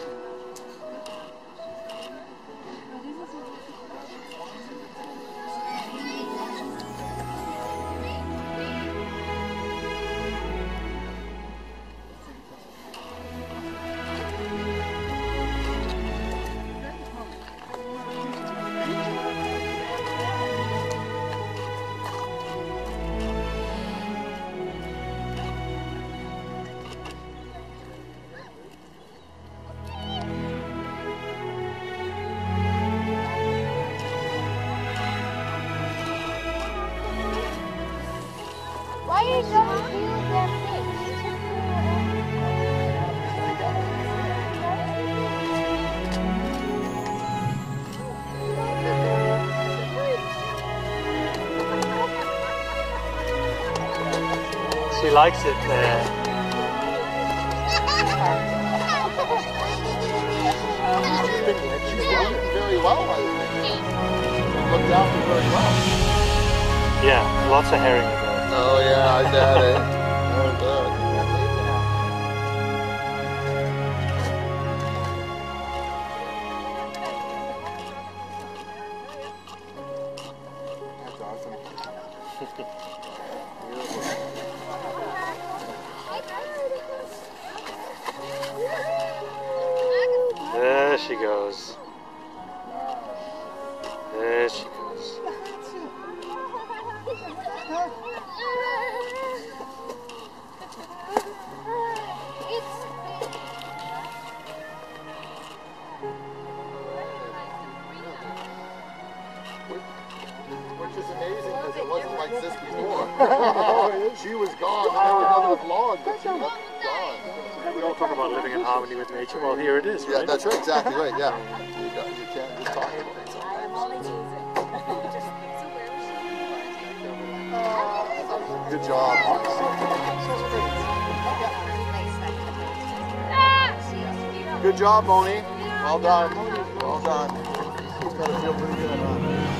Are you She likes it there. Very well, I very well. Yeah, lots of herring. Oh yeah, I bet it. That's awesome. There she goes. There she goes. Which is amazing because it wasn't like this before. she was gone and there was another vlog, but she was gone. We all talk about living in harmony with nature. Well, here it is, Yeah, that's right, exactly right, yeah. Good job. Good job, Mony. Well done. Well done. She's got to feel pretty good?